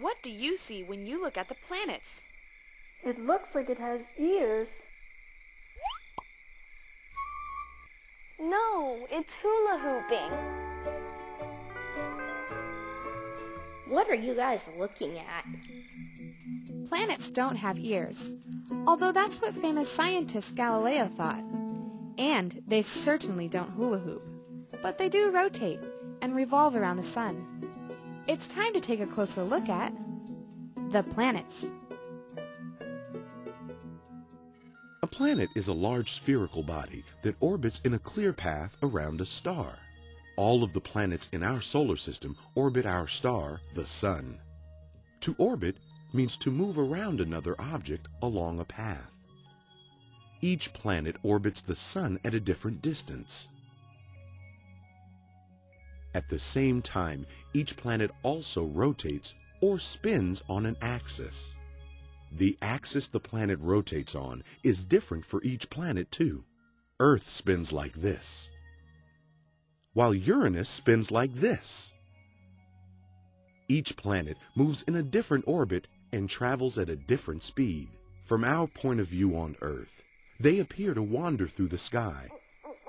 What do you see when you look at the planets? It looks like it has ears. No, it's hula hooping. What are you guys looking at? Planets don't have ears, although that's what famous scientist Galileo thought. And they certainly don't hula hoop, but they do rotate and revolve around the sun. It's time to take a closer look at the planets. A planet is a large spherical body that orbits in a clear path around a star. All of the planets in our solar system orbit our star, the Sun. To orbit means to move around another object along a path. Each planet orbits the Sun at a different distance. At the same time, each planet also rotates or spins on an axis. The axis the planet rotates on is different for each planet too. Earth spins like this, while Uranus spins like this. Each planet moves in a different orbit and travels at a different speed. From our point of view on Earth, they appear to wander through the sky.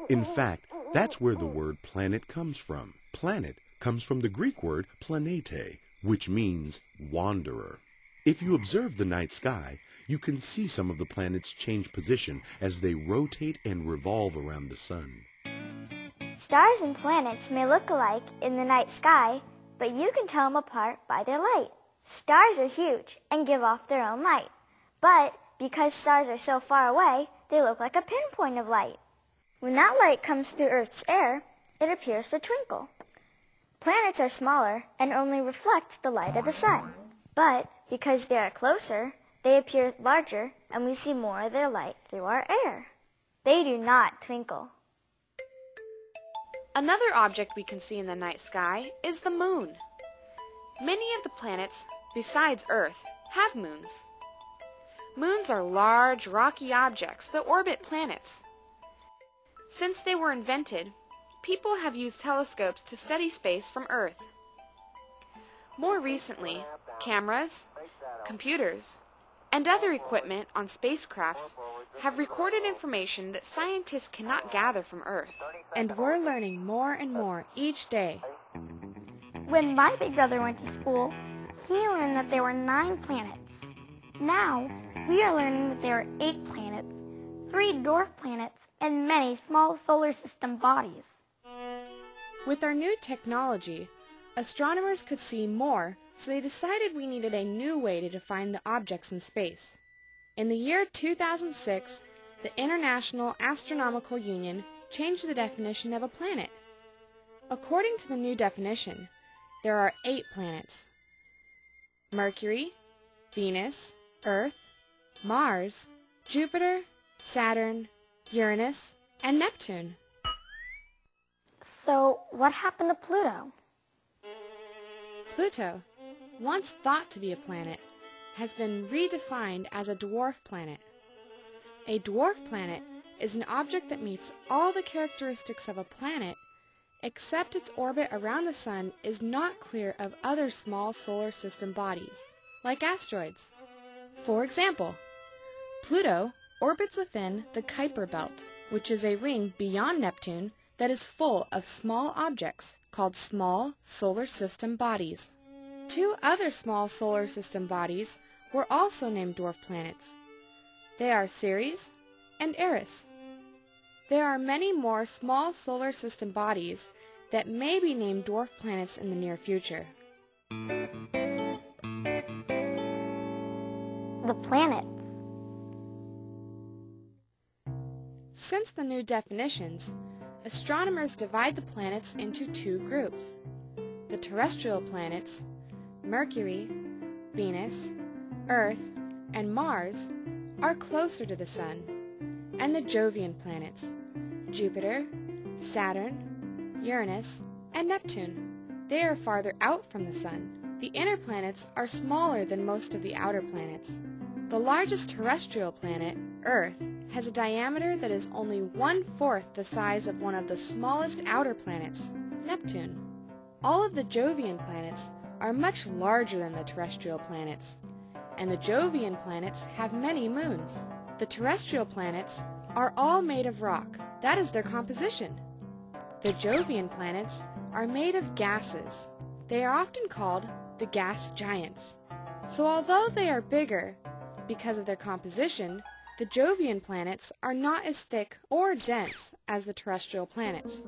In fact, that's where the word planet comes from. Planet comes from the Greek word planete, which means wanderer. If you observe the night sky, you can see some of the planets change position as they rotate and revolve around the sun. Stars and planets may look alike in the night sky, but you can tell them apart by their light. Stars are huge and give off their own light, but because stars are so far away, they look like a pinpoint of light. When that light comes through Earth's air, it appears to twinkle. Planets are smaller and only reflect the light of the sun. But because they are closer, they appear larger and we see more of their light through our air. They do not twinkle. Another object we can see in the night sky is the moon. Many of the planets, besides Earth, have moons. Moons are large, rocky objects that orbit planets. Since they were invented, people have used telescopes to study space from Earth. More recently, cameras, computers, and other equipment on spacecrafts have recorded information that scientists cannot gather from Earth. And we're learning more and more each day. When my big brother went to school, he learned that there were nine planets. Now, we are learning that there are eight planets, three dwarf planets, and many small solar system bodies. With our new technology, astronomers could see more, so they decided we needed a new way to define the objects in space. In the year 2006, the International Astronomical Union changed the definition of a planet. According to the new definition, there are eight planets. Mercury, Venus, Earth, Mars, Jupiter, Saturn, Uranus, and Neptune. So, what happened to Pluto? Pluto, once thought to be a planet, has been redefined as a dwarf planet. A dwarf planet is an object that meets all the characteristics of a planet, except its orbit around the Sun is not clear of other small solar system bodies, like asteroids. For example, Pluto orbits within the Kuiper Belt, which is a ring beyond Neptune that is full of small objects called small solar system bodies. Two other small solar system bodies were also named dwarf planets. They are Ceres and Eris. There are many more small solar system bodies that may be named dwarf planets in the near future. The planets. Since the new definitions, astronomers divide the planets into two groups. The terrestrial planets, Mercury, Venus, Earth, and Mars, are closer to the Sun, and the Jovian planets, Jupiter, Saturn, Uranus, and Neptune. They are farther out from the Sun. The inner planets are smaller than most of the outer planets. The largest terrestrial planet, Earth, has a diameter that is only one-fourth the size of one of the smallest outer planets, Neptune. All of the Jovian planets are much larger than the terrestrial planets, and the Jovian planets have many moons. The terrestrial planets are all made of rock. That is their composition. The Jovian planets are made of gases. They are often called the gas giants. So although they are bigger because of their composition, the Jovian planets are not as thick or dense as the terrestrial planets.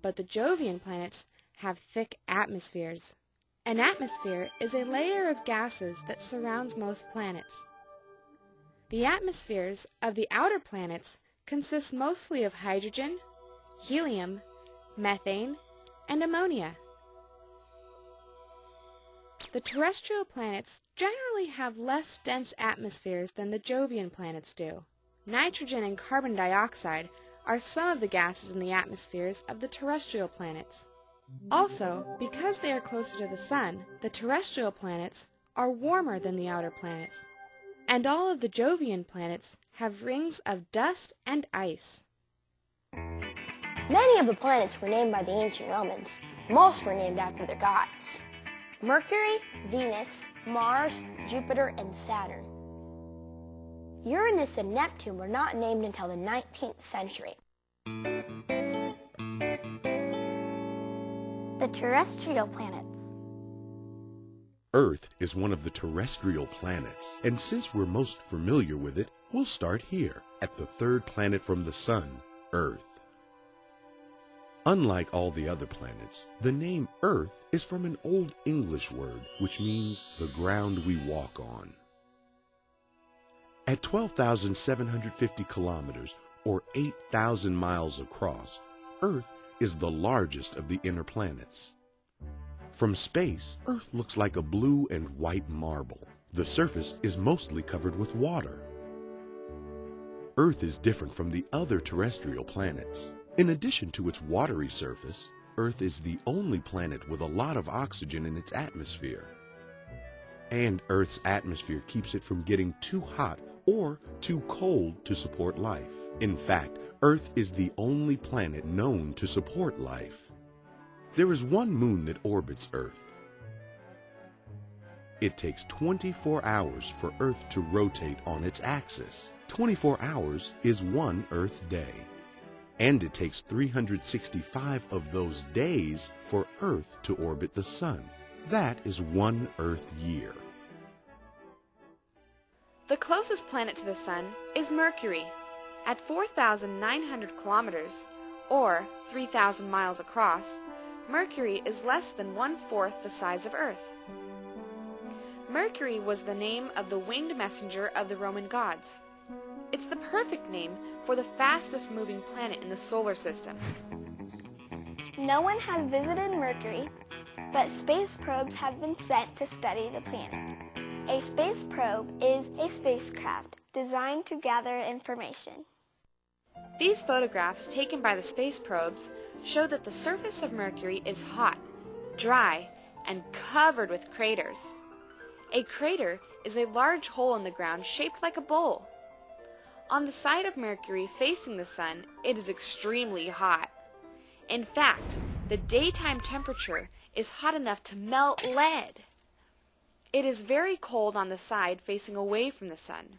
But the Jovian planets have thick atmospheres. An atmosphere is a layer of gases that surrounds most planets. The atmospheres of the outer planets consist mostly of hydrogen, helium, methane, and ammonia. The terrestrial planets generally have less dense atmospheres than the Jovian planets do. Nitrogen and carbon dioxide are some of the gases in the atmospheres of the terrestrial planets. Also, because they are closer to the Sun, the terrestrial planets are warmer than the outer planets. And all of the Jovian planets have rings of dust and ice. Many of the planets were named by the ancient Romans. Most were named after their gods. Mercury, Venus, Mars, Jupiter, and Saturn. Uranus and Neptune were not named until the 19th century. The terrestrial planets. Earth is one of the terrestrial planets, and since we're most familiar with it, we'll start here, at the third planet from the Sun, Earth. Unlike all the other planets, the name Earth is from an Old English word which means the ground we walk on. At 12,750 kilometers, or 8,000 miles across, Earth is the largest of the inner planets. From space, Earth looks like a blue and white marble. The surface is mostly covered with water. Earth is different from the other terrestrial planets. In addition to its watery surface, Earth is the only planet with a lot of oxygen in its atmosphere. And Earth's atmosphere keeps it from getting too hot or too cold to support life. In fact, Earth is the only planet known to support life. There is one moon that orbits Earth. It takes 24 hours for Earth to rotate on its axis. 24 hours is one Earth day. And it takes 365 of those days for Earth to orbit the Sun. That is one Earth year. The closest planet to the Sun is Mercury. At 4,900 kilometers, or 3,000 miles across, Mercury is less than one-fourth the size of Earth. Mercury was the name of the winged messenger of the Roman gods. It's the perfect name for the fastest moving planet in the solar system. No one has visited Mercury, but space probes have been sent to study the planet. A space probe is a spacecraft designed to gather information. These photographs taken by the space probes show that the surface of Mercury is hot, dry, and covered with craters. A crater is a large hole in the ground shaped like a bowl. On the side of Mercury facing the sun, it is extremely hot. In fact, the daytime temperature is hot enough to melt lead. It is very cold on the side facing away from the sun.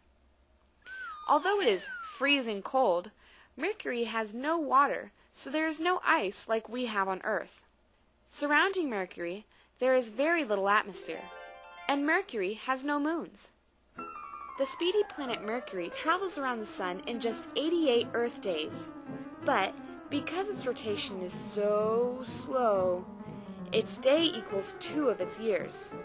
Although it is freezing cold, Mercury has no water, so there is no ice like we have on Earth. Surrounding Mercury, there is very little atmosphere, and Mercury has no moons. The speedy planet Mercury travels around the Sun in just 88 Earth days, but because its rotation is so slow, its day equals two of its years.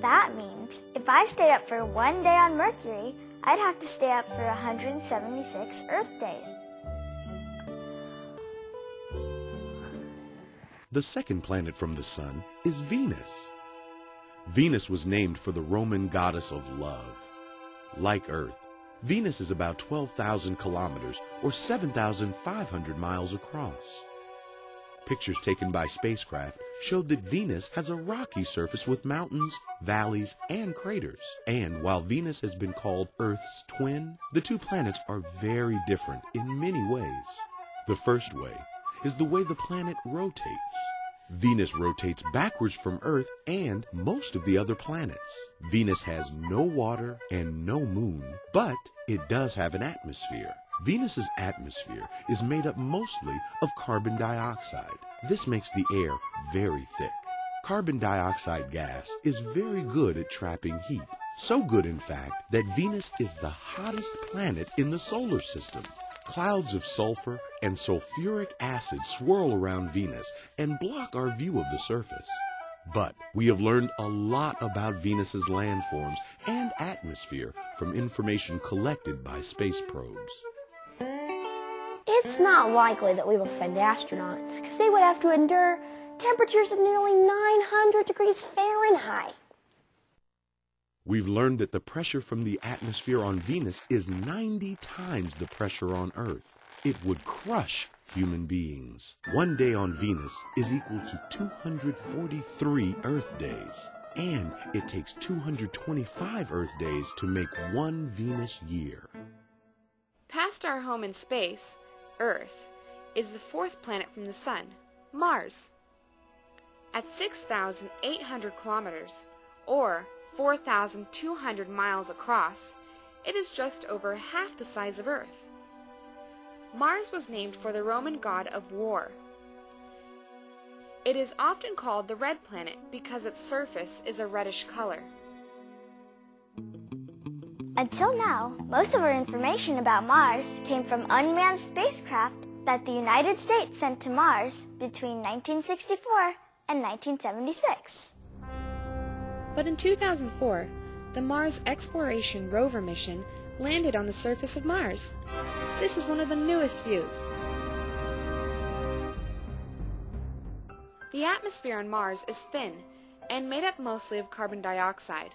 That means if I stayed up for one day on Mercury, I'd have to stay up for 176 Earth days. The second planet from the Sun is Venus. Venus was named for the Roman goddess of love. Like Earth, Venus is about 12,000 kilometers or 7,500 miles across. Pictures taken by spacecraft showed that Venus has a rocky surface with mountains, valleys, and craters. And while Venus has been called Earth's twin, the two planets are very different in many ways. The first way is the way the planet rotates. Venus rotates backwards from Earth and most of the other planets. Venus has no water and no moon, but it does have an atmosphere. Venus's atmosphere is made up mostly of carbon dioxide. This makes the air very thick. Carbon dioxide gas is very good at trapping heat. So good, in fact, that Venus is the hottest planet in the solar system. Clouds of sulfur and sulfuric acid swirl around Venus and block our view of the surface. But we have learned a lot about Venus's landforms and atmosphere from information collected by space probes. It's not likely that we will send astronauts because they would have to endure temperatures of nearly 900 degrees Fahrenheit. We've learned that the pressure from the atmosphere on Venus is 90 times the pressure on Earth. It would crush human beings. One day on Venus is equal to 243 Earth days. And it takes 225 Earth days to make one Venus year. Past our home in space, Earth, is the fourth planet from the Sun, Mars. At 6,800 kilometers, or 4,200 miles across, it is just over half the size of Earth. Mars was named for the Roman god of war. It is often called the red planet because its surface is a reddish color. Until now, most of our information about Mars came from unmanned spacecraft that the United States sent to Mars between 1964 and 1976. But in 2004, the Mars Exploration Rover mission landed on the surface of Mars. This is one of the newest views. The atmosphere on Mars is thin and made up mostly of carbon dioxide.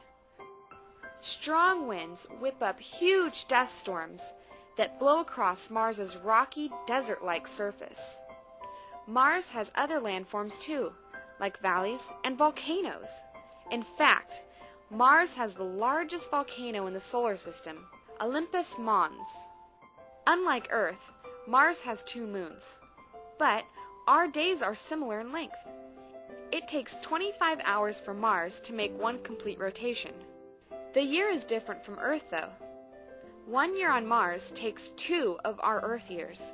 Strong winds whip up huge dust storms that blow across Mars's rocky, desert-like surface. Mars has other landforms too, like valleys and volcanoes. In fact, Mars has the largest volcano in the solar system, Olympus Mons. Unlike Earth, Mars has two moons. But our days are similar in length. It takes 25 hours for Mars to make one complete rotation. The year is different from Earth, though. One year on Mars takes two of our Earth years.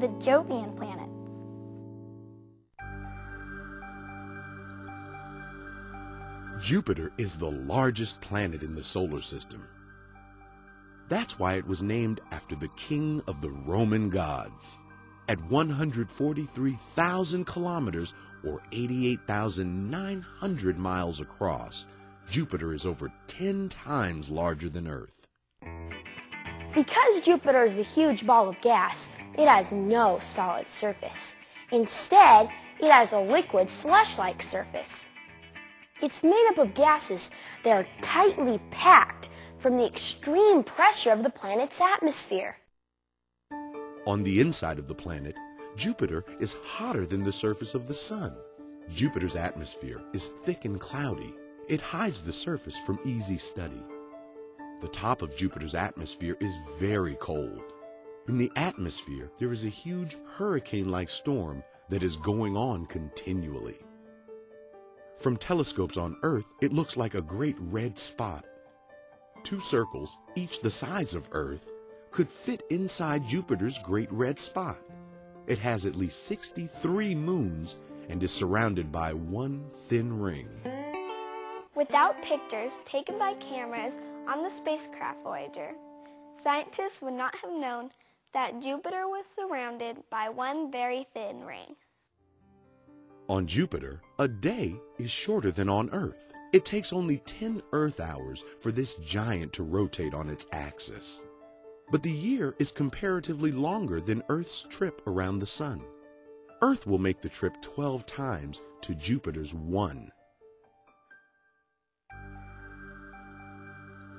The Jovian planets. Jupiter is the largest planet in the solar system. That's why it was named after the king of the Roman gods. At 143,000 kilometers, or 88,900 miles across, Jupiter is over 10 times larger than Earth. Because Jupiter is a huge ball of gas, it has no solid surface. Instead, it has a liquid slush-like surface. It's made up of gases that are tightly packed from the extreme pressure of the planet's atmosphere. On the inside of the planet, Jupiter is hotter than the surface of the Sun. Jupiter's atmosphere is thick and cloudy. It hides the surface from easy study. The top of Jupiter's atmosphere is very cold. In the atmosphere, there is a huge hurricane-like storm that is going on continually. From telescopes on Earth, it looks like a great red spot. Two circles, each the size of Earth, could fit inside Jupiter's great red spot. It has at least 63 moons and is surrounded by one thin ring. Without pictures taken by cameras on the spacecraft Voyager, scientists would not have known that Jupiter was surrounded by one very thin ring. On Jupiter, a day is shorter than on Earth. It takes only 10 Earth hours for this giant to rotate on its axis. But the year is comparatively longer than Earth's trip around the Sun. Earth will make the trip 12 times to Jupiter's one.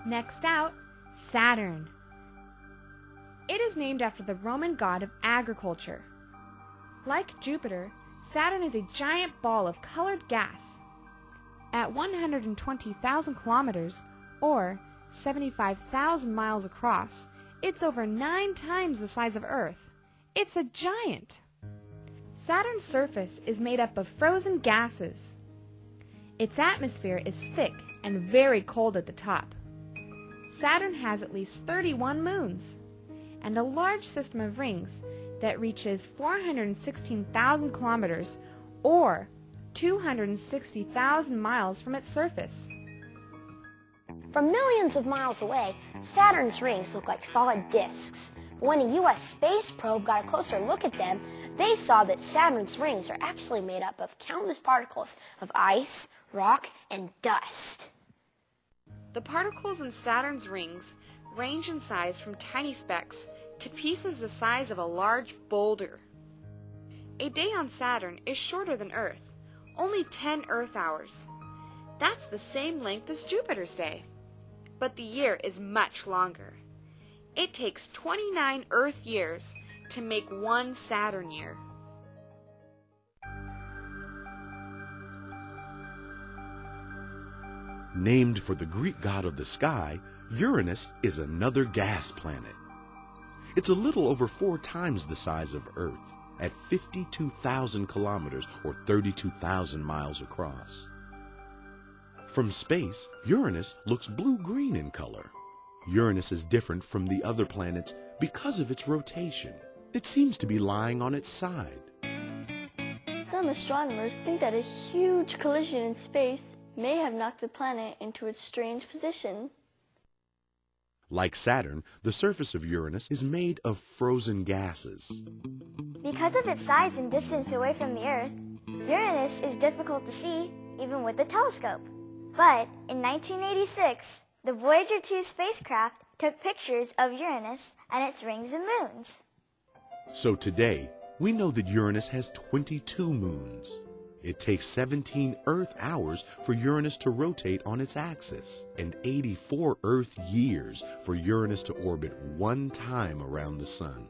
Next out, Saturn. It is named after the Roman god of agriculture. Like Jupiter, Saturn is a giant ball of colored gas. At 120,000 kilometers, or 75,000 miles across, it's over nine times the size of Earth. It's a giant. Saturn's surface is made up of frozen gases. Its atmosphere is thick and very cold at the top. Saturn has at least 31 moons and a large system of rings that reaches 416,000 kilometers or 260,000 miles from its surface. From millions of miles away, Saturn's rings look like solid disks. But when a U.S. space probe got a closer look at them, they saw that Saturn's rings are actually made up of countless particles of ice, rock, and dust. The particles in Saturn's rings range in size from tiny specks to pieces the size of a large boulder. A day on Saturn is shorter than Earth, only 10 Earth hours. That's the same length as Jupiter's day. But the year is much longer. It takes 29 Earth years to make one Saturn year. Named for the Greek god of the sky, Uranus is another gas planet. It's a little over four times the size of Earth, at 52,000 kilometers or 32,000 miles across. From space, Uranus looks blue-green in color. Uranus is different from the other planets because of its rotation. It seems to be lying on its side. Some astronomers think that a huge collision in space may have knocked the planet into its strange position. Like Saturn, the surface of Uranus is made of frozen gases. Because of its size and distance away from the Earth, Uranus is difficult to see even with a telescope. But in 1986, the Voyager 2 spacecraft took pictures of Uranus and its rings and moons. So today, we know that Uranus has 22 moons. It takes 17 Earth hours for Uranus to rotate on its axis and 84 Earth years for Uranus to orbit one time around the Sun.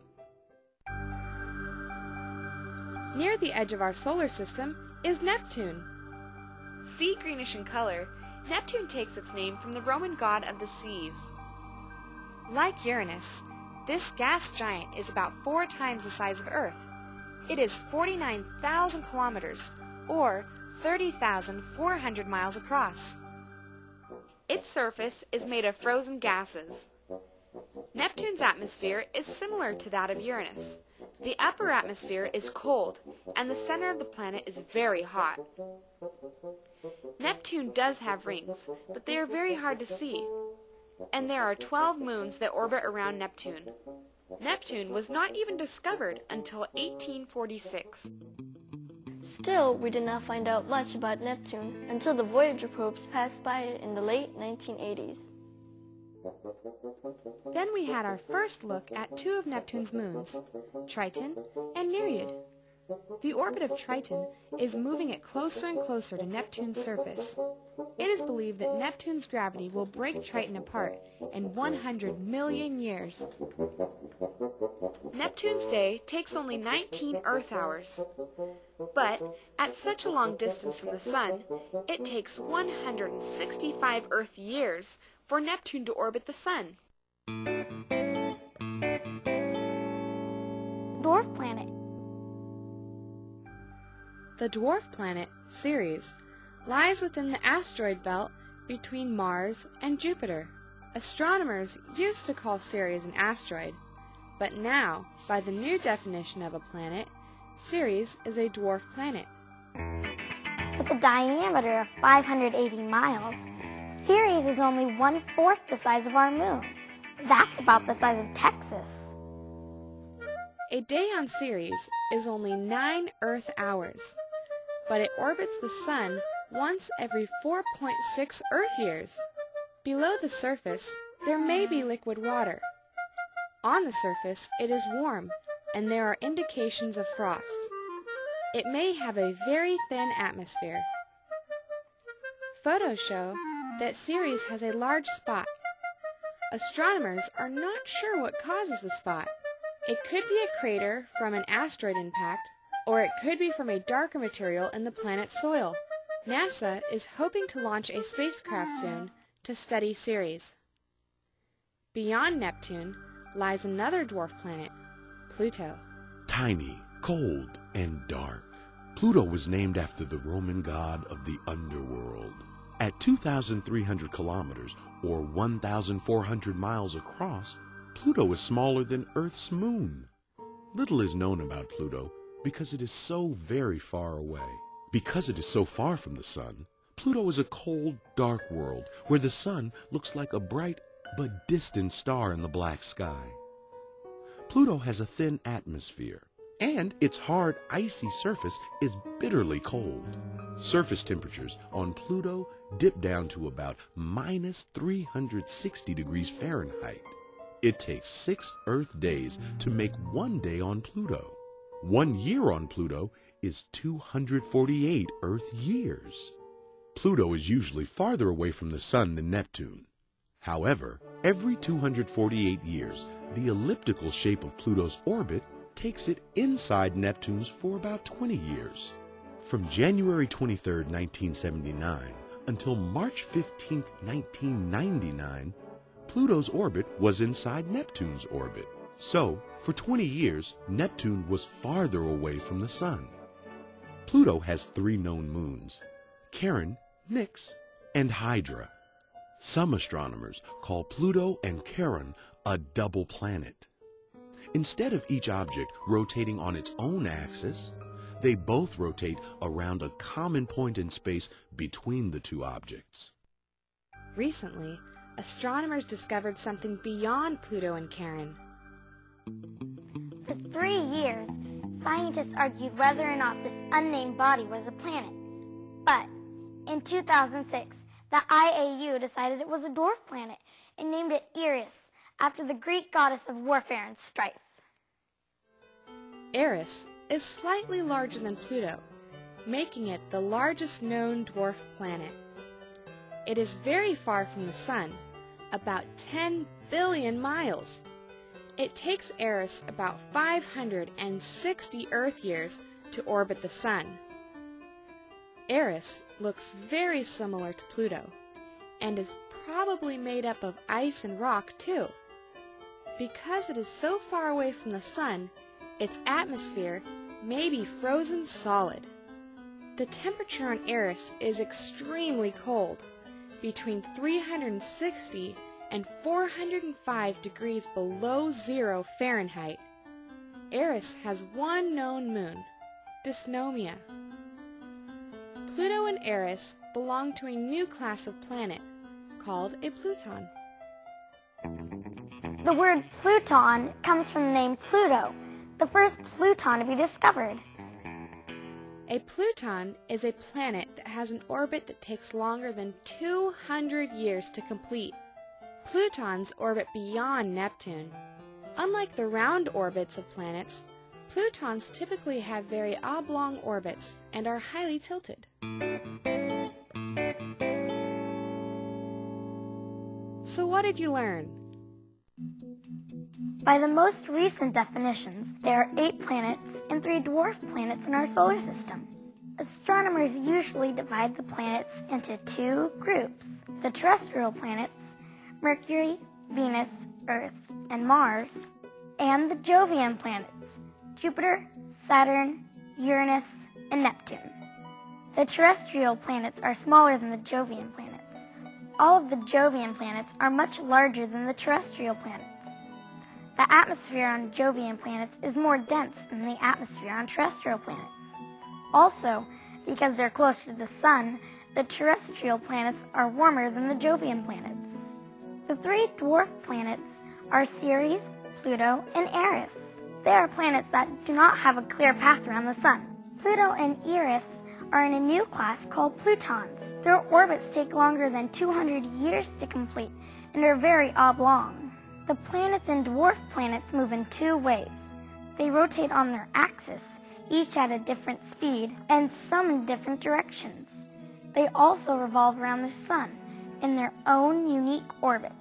Near the edge of our solar system is Neptune. Sea greenish in color, Neptune takes its name from the Roman god of the seas. Like Uranus, this gas giant is about four times the size of Earth. It is 49,000 kilometers, or 30,400 miles across. Its surface is made of frozen gases. Neptune's atmosphere is similar to that of Uranus. The upper atmosphere is cold, and the center of the planet is very hot. Neptune does have rings, but they are very hard to see. And there are 12 moons that orbit around Neptune. Neptune was not even discovered until 1846. Still, we did not find out much about Neptune until the Voyager probes passed by it in the late 1980s. Then we had our first look at two of Neptune's moons, Triton and Nereid. The orbit of Triton is moving it closer and closer to Neptune's surface. It is believed that Neptune's gravity will break Triton apart in 100 million years. Neptune's day takes only 19 Earth hours. But at such a long distance from the Sun, it takes 165 Earth years for Neptune to orbit the Sun. Dwarf planet. The dwarf planet, Ceres, lies within the asteroid belt between Mars and Jupiter. Astronomers used to call Ceres an asteroid, but now, by the new definition of a planet, Ceres is a dwarf planet. With a diameter of 580 miles, Ceres is only one-fourth the size of our moon. That's about the size of Texas. A day on Ceres is only 9 Earth hours, but it orbits the Sun once every 4.6 Earth years. Below the surface, there may be liquid water. On the surface, it is warm, and there are indications of frost. It may have a very thin atmosphere. Photos show that Ceres has a large spot. Astronomers are not sure what causes the spot. It could be a crater from an asteroid impact, or it could be from a darker material in the planet's soil. NASA is hoping to launch a spacecraft soon to study Ceres. Beyond Neptune lies another dwarf planet, Pluto. Tiny, cold, and dark, Pluto was named after the Roman god of the underworld. At 2,300 kilometers, or 1,400 miles across, Pluto is smaller than Earth's moon. Little is known about Pluto because it is so very far away. Because it is so far from the sun, Pluto is a cold, dark world where the sun looks like a bright but distant star in the black sky. Pluto has a thin atmosphere, and its hard, icy surface is bitterly cold. Surface temperatures on Pluto dip down to about minus 360 degrees Fahrenheit. It takes six Earth days to make one day on Pluto. One year on Pluto is 248 Earth years. Pluto is usually farther away from the Sun than Neptune. However, every 248 years, the elliptical shape of Pluto's orbit takes it inside Neptune's for about 20 years. From January 23, 1979 until March 15, 1999, Pluto's orbit was inside Neptune's orbit. So, for 20 years, Neptune was farther away from the Sun. Pluto has three known moons, Charon, Nix, and Hydra. Some astronomers call Pluto and Charon a double planet. Instead of each object rotating on its own axis, they both rotate around a common point in space between the two objects. Recently, astronomers discovered something beyond Pluto and Charon. For three years, scientists argued whether or not this unnamed body was a planet. But in 2006, the IAU decided it was a dwarf planet and named it Eris after the Greek goddess of warfare and strife. Eris is slightly larger than Pluto, making it the largest known dwarf planet. It is very far from the Sun, about 10 billion miles. It takes Eris about 560 Earth years to orbit the Sun. Eris looks very similar to Pluto and is probably made up of ice and rock too. Because it is so far away from the sun, its atmosphere may be frozen solid. The temperature on Eris is extremely cold, between 360 and 405 degrees below zero Fahrenheit. Eris has one known moon, Dysnomia. Pluto and Eris belong to a new class of planet called a Pluton. The word Pluton comes from the name Pluto, the first Pluton to be discovered. A Pluton is a planet that has an orbit that takes longer than 200 years to complete. Plutons orbit beyond Neptune. Unlike the round orbits of planets, Plutons typically have very oblong orbits and are highly tilted. So what did you learn? By the most recent definitions, there are eight planets and three dwarf planets in our solar system. Astronomers usually divide the planets into two groups. The terrestrial planets, Mercury, Venus, Earth, and Mars, and the Jovian planets, Jupiter, Saturn, Uranus, and Neptune. The terrestrial planets are smaller than the Jovian planets. All of the Jovian planets are much larger than the terrestrial planets. The atmosphere on Jovian planets is more dense than the atmosphere on terrestrial planets. Also, because they're closer to the sun, the terrestrial planets are warmer than the Jovian planets. The three dwarf planets are Ceres, Pluto, and Eris. They are planets that do not have a clear path around the sun. Pluto and Eris are in a new class called Plutons. Their orbits take longer than 200 years to complete and are very oblong. The planets and dwarf planets move in two ways. They rotate on their axis, each at a different speed, and some in different directions. They also revolve around the sun in their own unique orbits.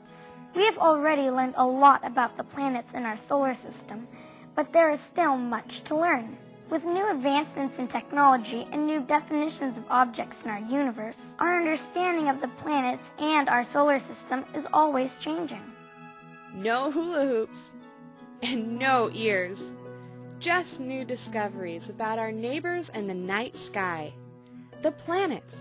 We have already learned a lot about the planets in our solar system, but there is still much to learn. With new advancements in technology and new definitions of objects in our universe, our understanding of the planets and our solar system is always changing. No hula hoops and no ears. just new discoveries about our neighbors in the night sky, the planets.